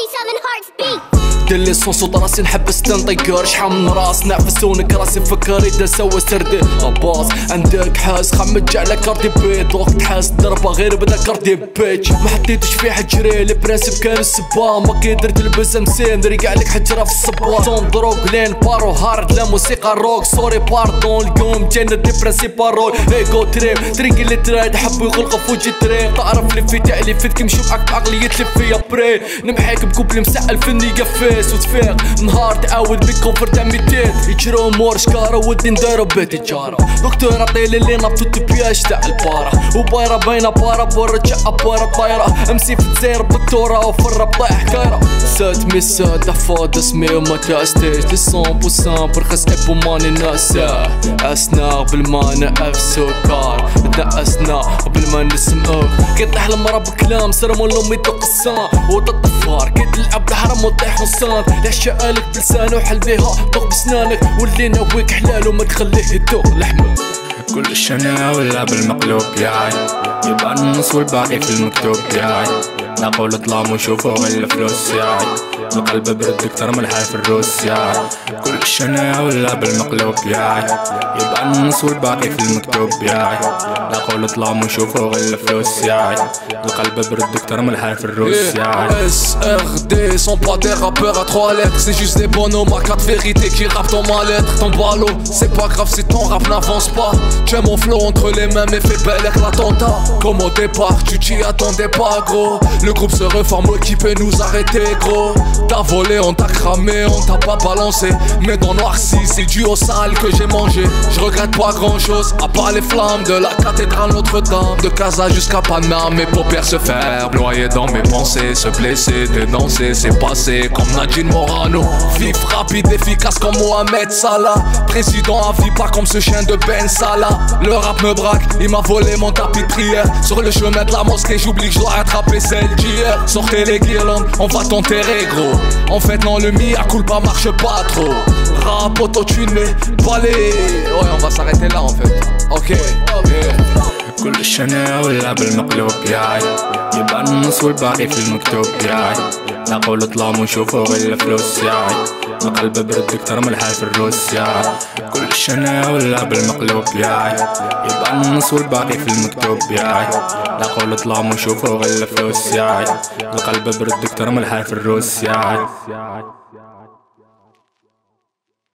27 hearts beat دلي صوت راسي نحبس تنطير شحال من راس نعفسونك راسي فكر اذا سوى سردي. باص عندك حاس خمج على كاردي بي دوك تحاس ضربة غير بدا كاردي بيتش ما حطيتش في حجري البرانسيب كان السبا. ما قدرت تلبس مسين ريقع لك حجرة في الصبا. تون دروك لين بارو هارد لا موسيقى روك سوري باردون اليوم جانا ديبراسي بارول ايجو تريب تريق اللي تراد. حبوا يغلقوا في وجه تريب تعرف اللي في تأليفتك مشو معاك بعقلية تلف فيا بري نمحيك بكوبلي مسأل فني قفيس وتفيق نهار تعاود بك كوفر تاع 200 يجرو امور شكارة ودي ندارو بيتي جارة دكتورة طيل اللي نبتو تبياش تاع البارة. وبايرة باينة بارا بورجع بارا طايرة. أمسي في تزير بالدورة وفرة بطيح كايرة سات ميسا دفاد اسمي وما تاستيج دي سون بوسان برخص أبو ماني ناسا. اسنا بالمانا اف سكر دعسنا قبل ما نسمعوك كي طيح المرا بكلام سرمو لامي قصان وتطفار كي تلعب الحرم وطيح وصان العشاء لك بلسانه وحل بيها دوق بسنانك. واللي نويك حلال وما تخليه يدوق لحمة. كل الشنا ولا بالمقلوب ياي يبقى النص والباقي في المكتوب ياي نقول اطلع وشوفوا غير الفلوس ياي القلب برد اكتر من الحال في الروس ياي كل الشنا ولا بالمقلوب ياي يبقى النص والباقي في المكتوب ياي نقول اطلع وشوفوا غير الفلوس ياي القلب برد اكتر من الحال في الروس ياي SRD sont pas des rappeurs à trois lettres C'est juste des bonhommes à quatre vérités qui rappent ton mal-être Ton ballot, c'est pas grave si ton rap n'avance pas J'ai mon flow entre les mains mais fais bel air l'attentat Comme au départ, tu t'y attendais pas gros Le groupe se reforme, qui peut nous arrêter gros. T'as volé, on t'a cramé, on t'a pas balancé. Mais dans noirci, c'est dû au sale que j'ai mangé. Je regrette pas grand chose, à part les flammes de la cathédrale Notre-Dame. De Casa jusqu'à Panama, mes paupières se ferment. Noyé dans mes pensées, se blesser, dénoncer C'est passé comme Nadine Morano. Vif, rapide, efficace comme Mohamed Salah. Président à vie, pas comme ce chien de Ben Salah. Le rap me braque, il m'a volé mon tapis de prière. Sur le chemin de la mosquée, j'oublie que je dois rattraper celle Sortez les guirlandes, on va t'enterrer gros. En fait non, le mi à pas marche pas trop. Rap, autotuné, balai Ouais, on va s'arrêter là en fait. Ok. كل الشنا ولا بالمقلوب ياي يبقى النص والباقي في المكتوب ياي نقول اطلع ونشوفوا غير الفلوس ياي. القلب برد أكتر من الحال الروس ياي. كل الشنا ولا بالمقلوب ياي يبقى النص والباقي في المكتوب ياي نقول اطلع ونشوفوا غير الفلوس ياي. القلب برد أكتر من الحال في الروس ياي.